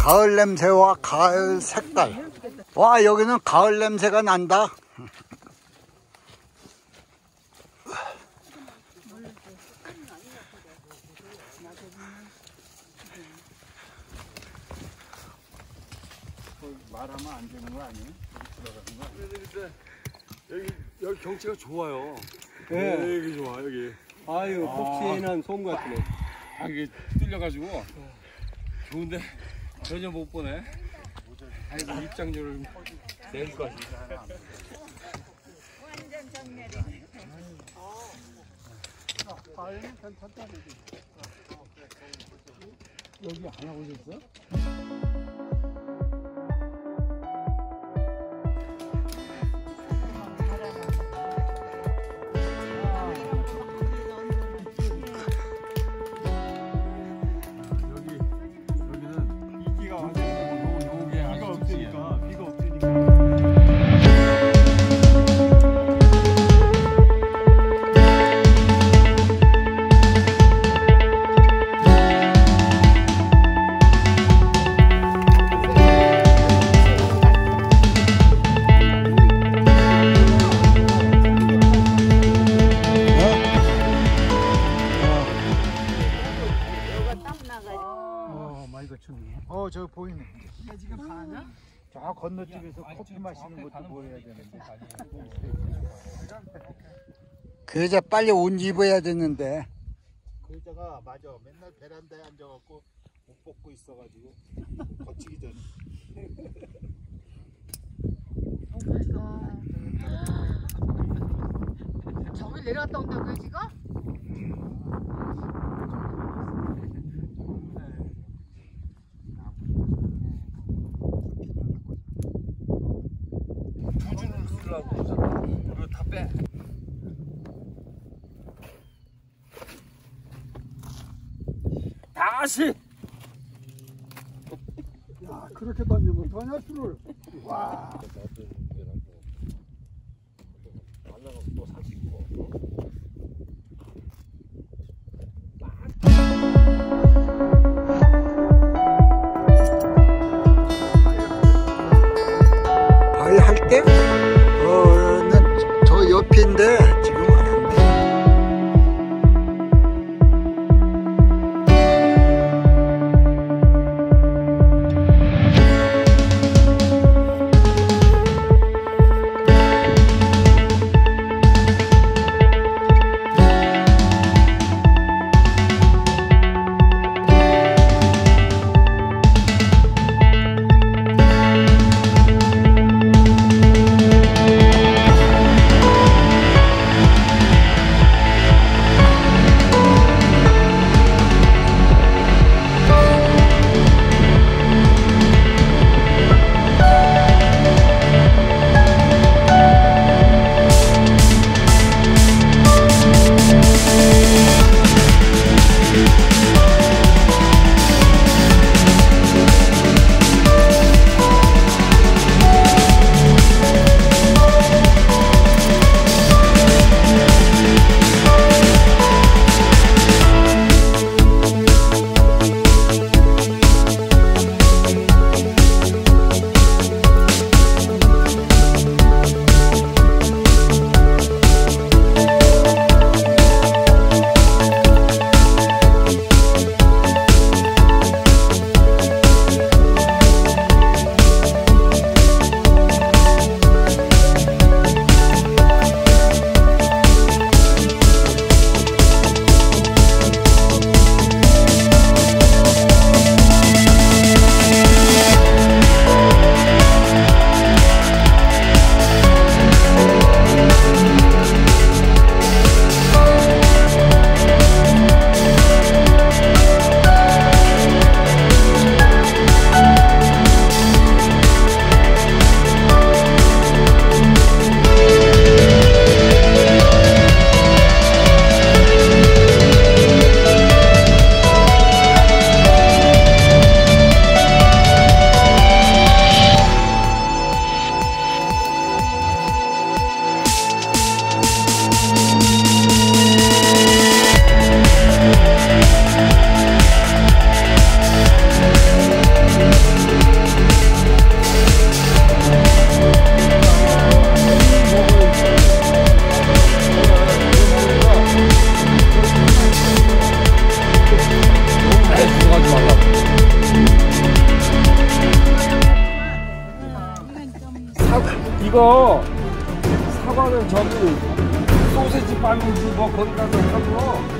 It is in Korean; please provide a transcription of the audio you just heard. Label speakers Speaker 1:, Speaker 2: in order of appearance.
Speaker 1: 가을 냄새와 가을 색깔. 와, 여기는 가을 냄새가 난다.
Speaker 2: 말하면 안 되는 거 아니에요? 들어가는 거 아니에요? 여기 여기 경치가 좋아요.
Speaker 3: 네.
Speaker 2: 여기 좋아 여기.
Speaker 3: 아유,
Speaker 2: 아.
Speaker 3: 폭신한 솜 같네.
Speaker 2: 아 이게 뚫려가지고 좋은데 전혀 못 보네. 아이고 입장료를 낼 것이. 여기 안 하고 오셨어?
Speaker 1: 거쳤네. 어, 저 보이네. 저 건너쪽에서 커피 마시는 것도 보여야 되는데. 그 여자 빨리 옷 입어야 되는데.
Speaker 4: 그 여자가 맞아 맨날 베란다에 앉아갖고 옷 벗고 있어가지고 거치기 전에
Speaker 5: 저기 내려갔다 온다고요 지금?
Speaker 2: 그러잖아. 이거 다 빼. 다시.
Speaker 1: 야, 그렇게 던지면 더냐 술을. 와. 바위
Speaker 4: 이거 사과는 저기 소세지 빵인지 뭐 거기 가서 하고